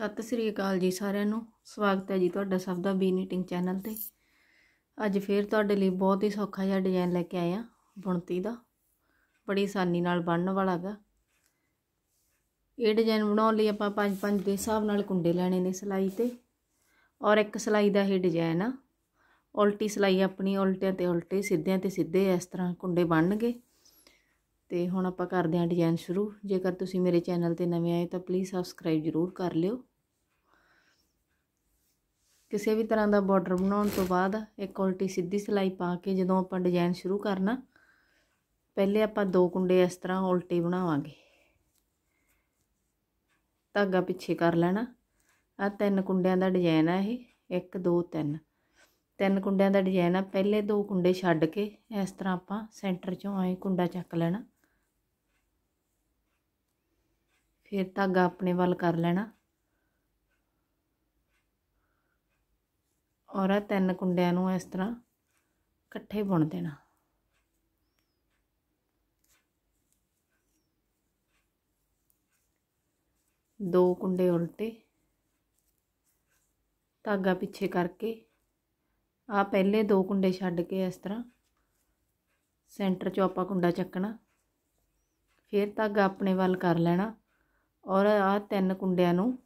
ਸਤਿ ਸ੍ਰੀ ਅਕਾਲ ਜੀ ਸਾਰਿਆਂ ਨੂੰ। ਸਵਾਗਤ ਹੈ ਜੀ ਤੁਹਾਡਾ ਸਭ ਦਾ ਬੀ ਨੀਟਿੰਗ ਚੈਨਲ ਤੇ। ਅੱਜ ਫੇਰ ਤੁਹਾਡੇ ਲਈ ਬਹੁਤ ਹੀ ਸੌਖਾ ਜਿਹਾ ਡਿਜ਼ਾਈਨ ਲੈ ਕੇ ਆਏ ਆ ਬੁਣਤੀ ਦਾ। ਬੜੀ ਆਸਾਨੀ ਨਾਲ ਬਣਨ ਵਾਲਾ ਹੈਗਾ ਇਹ ਡਿਜ਼ਾਈਨ ਬਣਾਉਣ ਲਈ ਆਪਾਂ 5-5 ਦੇ ਹਿਸਾਬ ਨਾਲ ਕੁੰਡੇ ਲੈਣੇ ਨੇ ਸਲਾਈ ਤੇ। ਔਰ ਇੱਕ ਸਲਾਈ ਦਾ ਇਹ ਡਿਜ਼ਾਈਨ ਆ। ਉਲਟੀ ਸਲਾਈ ਆਪਣੀ ਉਲਟਿਆਂ ਤੇ ਉਲਟੇ, ਸਿੱਧਿਆਂ ਤੇ ਸਿੱਧੇ ਇਸ ਤਰ੍ਹਾਂ ਕੁੰਡੇ ਬਣਨਗੇ। ਤੇ ਹੁਣ ਆਪਾਂ ਕਰਦੇ ਹਾਂ ਡਿਜ਼ਾਈਨ ਸ਼ੁਰੂ। ਜੇਕਰ ਤੁਸੀਂ ਮੇਰੇ ਚੈਨਲ ਤੇ ਨਵੇਂ ਆਏ ਤਾਂ ਪਲੀਜ਼ ਸਬਸਕ੍ਰਾਈਬ ਜ਼ਰੂਰ ਕਰ ਲਿਓ। ਕਿਸੇ ਵੀ ਤਰ੍ਹਾਂ ਦਾ ਬਾਰਡਰ ਬਣਾਉਣ ਤੋਂ ਬਾਅਦ ਇੱਕ ਉਲਟੀ ਸਿੱਧੀ ਸਿਲਾਈ ਪਾ ਕੇ ਜਦੋਂ ਆਪਾਂ ਡਿਜ਼ਾਈਨ ਸ਼ੁਰੂ ਕਰਨਾ, ਪਹਿਲੇ ਆਪਾਂ ਦੋ ਕੁੰਡੇ ਇਸ ਤਰ੍ਹਾਂ ਉਲਟੇ ਬਣਾਵਾਂਗੇ। ਧਾਗਾ ਪਿੱਛੇ ਕਰ ਲੈਣਾ। ਆ ਤਿੰਨ ਕੁੰਡਿਆਂ ਦਾ ਡਿਜ਼ਾਈਨ ਆ ਇਹ। 1 2 3 ਤਿੰਨ ਕੁੰਡਿਆਂ ਦਾ ਡਿਜ਼ਾਈਨ ਆ। ਪਹਿਲੇ ਦੋ ਕੁੰਡੇ ਛੱਡ ਕੇ ਇਸ ਤਰ੍ਹਾਂ ਆਪਾਂ ਸੈਂਟਰ ਚੋਂ ਆਏ ਕੁੰਡਾ ਚੱਕ ਲੈਣਾ। ਫਿਰ ਧਾਗਾ ਆਪਣੇ ਵੱਲ ਕਰ ਲੈਣਾ। ਔਰ ਆ ਤਿੰਨ ਕੁੰਡਿਆਂ ਨੂੰ ਇਸ ਤਰ੍ਹਾਂ ਇਕੱਠੇ ਬੁਣ ਦੇਣਾ। ਦੋ ਕੁੰਡੇ ਉਲਟੇ, ਧਾਗਾ ਪਿੱਛੇ ਕਰਕੇ ਆ ਪਹਿਲੇ ਦੋ ਕੁੰਡੇ ਛੱਡ ਕੇ ਇਸ ਤਰ੍ਹਾਂ ਸੈਂਟਰ 'ਚੋਂ ਆਪਾਂ ਕੁੰਡਾ ਚੱਕਣਾ, ਫਿਰ ਧਾਗਾ ਆਪਣੇ ਵੱਲ ਕਰ ਲੈਣਾ। ਔਰ ਆਹ ਤਿੰਨ ਕੁੰਡਿਆਂ ਨੂੰ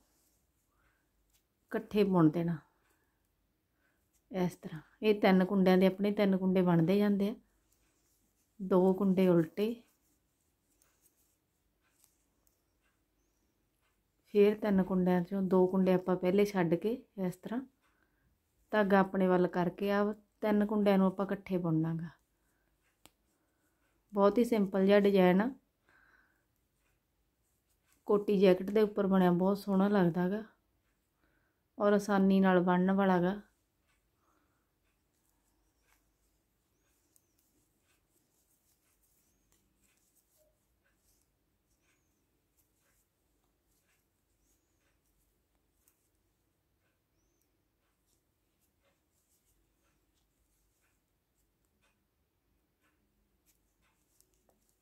ਇਕੱਠੇ ਬੁਣ ਦੇਣਾ। ਇਸ ਤਰ੍ਹਾਂ। ਇਹ ਤਿੰਨ ਕੁੰਡਿਆਂ ਦੇ ਆਪਣੇ ਤਿੰਨ ਕੁੰਡੇ ਬਣਦੇ ਜਾਂਦੇ ਆ। ਦੋ ਕੁੰਡੇ ਉਲਟੇ। ਫਿਰ ਤਿੰਨ ਕੁੰਡਿਆਂ ਚੋਂ ਦੋ ਕੁੰਡੇ ਆਪਾਂ ਪਹਿਲੇ ਛੱਡ ਕੇ ਇਸ ਤਰ੍ਹਾਂ ਧਾਗਾ ਆਪਣੇ ਵੱਲ ਕਰਕੇ ਆ ਤਿੰਨ ਕੁੰਡਿਆਂ ਨੂੰ ਆਪਾਂ ਇਕੱਠੇ ਬੁਣਨਾਗਾ। ਬਹੁਤ ਹੀ ਸਿੰਪਲ ਜਿਹਾ ਡਿਜ਼ਾਈਨ ਆ। ਕੋਟੀ ਜੈਕਟ ਦੇ ਉੱਪਰ ਬਣਿਆ, ਬਹੁਤ ਸੋਹਣਾ ਲੱਗਦਾ ਲੱਗਦਾਗਾ ਔਰ ਆਸਾਨੀ ਨਾਲ ਬਣਨ ਵਾਲਾ ਵਾਲਾਗਾ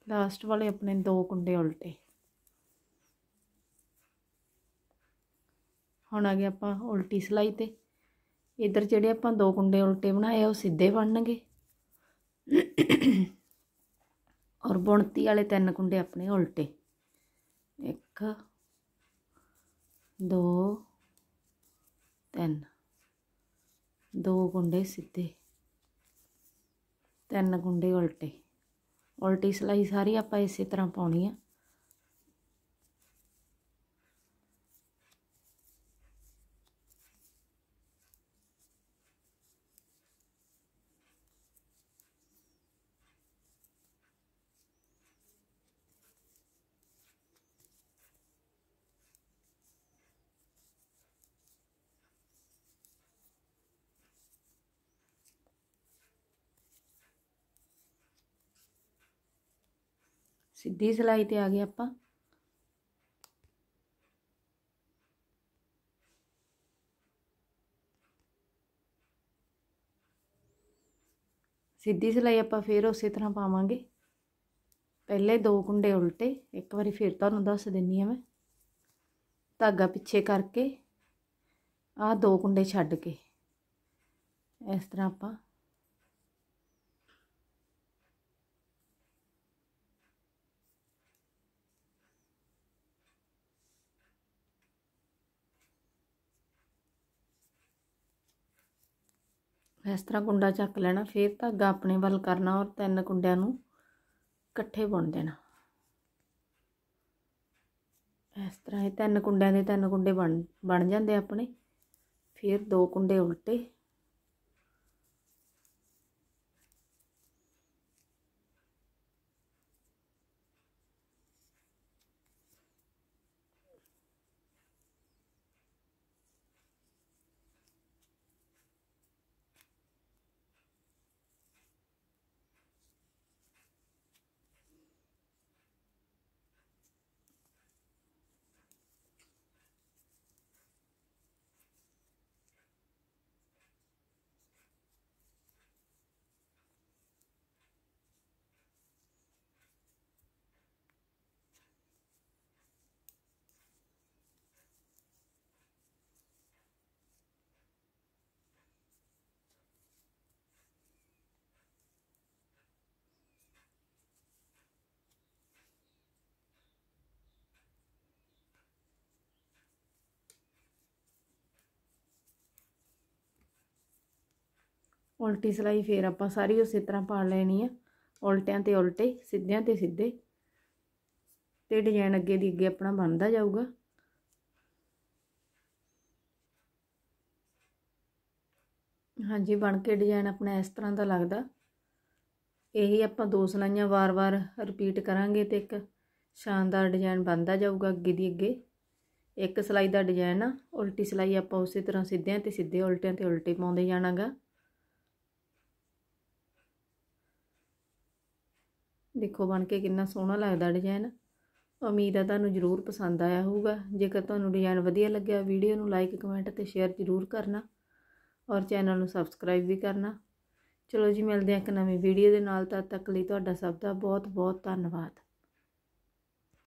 ਲਾਸਟ ਵਾਲੇ ਆਪਣੇ ਦੋ ਕੁੰਡੇ ਉਲਟੇ। ਹੁਣ ਆ ਗਿਆ ਆਪਾਂ ਉਲਟੀ ਸਲਾਈ ਤੇ। ਇਧਰ ਜਿਹੜੇ ਆਪਾਂ ਦੋ ਕੁੰਡੇ ਉਲਟੇ ਬਣਾਏ ਉਹ ਸਿੱਧੇ ਬਣਨਗੇ। ਔਰ ਬੁਣਤੀ ਵਾਲੇ ਤਿੰਨ ਕੁੰਡੇ ਆਪਣੇ ਉਲਟੇ। 1 2 3 ਦੋ ਕੁੰਡੇ ਸਿੱਧੇ। ਤਿੰਨ ਕੁੰਡੇ ਉਲਟੇ। ਉਲਟੀ ਸਲਾਈ ਸਾਰੀ ਆਪਾਂ ਇਸੇ ਤਰ੍ਹਾਂ ਪਾਉਣੀ ਆ। ਸਿੱਧੀ ਸਿਲਾਈ ਤੇ ਆ ਗਏ ਆਪਾਂ। ਸਿੱਧੀ ਸਿਲਾਈ ਆਪਾਂ ਫੇਰ ਉਸੇ ਤਰ੍ਹਾਂ ਪਾਵਾਂਗੇ। ਪਹਿਲੇ ਦੋ ਕੁੰਡੇ ਉਲਟੇ, ਇੱਕ ਵਾਰੀ ਫਿਰ ਤੁਹਾਨੂੰ ਦੱਸ ਦਿੰਨੀ ਆ ਮੈਂ। ਧਾਗਾ ਪਿੱਛੇ ਕਰਕੇ, ਆਹ ਦੋ ਕੁੰਡੇ ਛੱਡ ਕੇ। ਇਸ ਤਰ੍ਹਾਂ ਆਪਾਂ ਇਸ ਤਰ੍ਹਾਂ ਕੁੰਡਾ ਚੱਕ ਲੈਣਾ, ਫਿਰ ਧਾਗਾ ਆਪਣੇ ਵੱਲ ਕਰਨਾ ਔਰ ਤਿੰਨ ਕੁੰਡਿਆਂ ਨੂੰ ਇਕੱਠੇ ਬੁਣ ਦੇਣਾ। ਇਸ ਤਰ੍ਹਾਂ ਇਹ ਤਿੰਨ ਕੁੰਡਿਆਂ ਦੇ ਤਿੰਨ ਕੁੰਡੇ ਬਣ ਬਣ ਜਾਂਦੇ ਆਪਣੇ, ਫਿਰ ਦੋ ਕੁੰਡੇ ਉਲਟੇ। ਉਲਟੀ ਸਲਾਈ ਫੇਰ ਆਪਾਂ ਸਾਰੀ ਉਸੇ ਤਰ੍ਹਾਂ ਪਾ ਲੈਣੀ ਆ। ਉਲਟਿਆਂ ਤੇ ਉਲਟੇ, ਸਿੱਧਿਆਂ ਤੇ ਸਿੱਧੇ। ਤੇ ਡਿਜ਼ਾਈਨ ਅੱਗੇ ਦੀ ਅੱਗੇ ਆਪਣਾ ਬਣਦਾ ਜਾਊਗਾ। ਹਾਂਜੀ, ਬਣ ਕੇ ਡਿਜ਼ਾਈਨ ਆਪਣਾ ਇਸ ਤਰ੍ਹਾਂ ਦਾ ਲੱਗਦਾ। ਇਹੀ ਆਪਾਂ ਦੋ ਸਲਾਈਆਂ ਵਾਰ-ਵਾਰ ਰਿਪੀਟ ਕਰਾਂਗੇ ਤੇ ਇੱਕ ਸ਼ਾਨਦਾਰ ਡਿਜ਼ਾਈਨ ਬਣਦਾ ਜਾਊਗਾ ਅੱਗੇ ਦੀ ਅੱਗੇ। ਇੱਕ ਸਲਾਈ ਦਾ ਡਿਜ਼ਾਈਨ ਆ, ਉਲਟੀ ਸਲਾਈ ਆਪਾਂ ਉਸੇ ਤਰ੍ਹਾਂ ਸਿੱਧਿਆਂ ਤੇ ਸਿੱਧੇ, ਉਲਟਿਆਂ ਤੇ ਉਲਟੇ ਪਾਉਂਦੇ ਜਾਣਾਗਾ। ਦੇਖੋ ਬਣ ਕੇ ਕਿੰਨਾ ਸੋਹਣਾ ਲੱਗਦਾ ਡਿਜ਼ਾਈਨ ਉਮੀਦ ਹੈ ਤੁਹਾਨੂੰ ਜ਼ਰੂਰ ਪਸੰਦ ਆਇਆ ਹੋਊਗਾ। ਜੇਕਰ ਤੁਹਾਨੂੰ ਡਿਜ਼ਾਈਨ ਵਧੀਆ ਲੱਗਿਆ, ਵੀਡੀਓ ਨੂੰ ਲਾਈਕ ਕਮੈਂਟ ਅਤੇ ਸ਼ੇਅਰ ਜ਼ਰੂਰ ਕਰਨਾ ਔਰ ਚੈਨਲ ਨੂੰ ਸਬਸਕ੍ਰਾਈਬ ਵੀ ਕਰਨਾ। ਚਲੋ ਜੀ, ਮਿਲਦੇ ਹਾਂ ਇੱਕ ਨਵੀਂ ਵੀਡੀਓ ਦੇ ਨਾਲ। ਤਦ ਤੱਕ ਲਈ ਤੁਹਾਡਾ ਸਭ ਦਾ ਬਹੁਤ ਬਹੁਤ ਧੰਨਵਾਦ।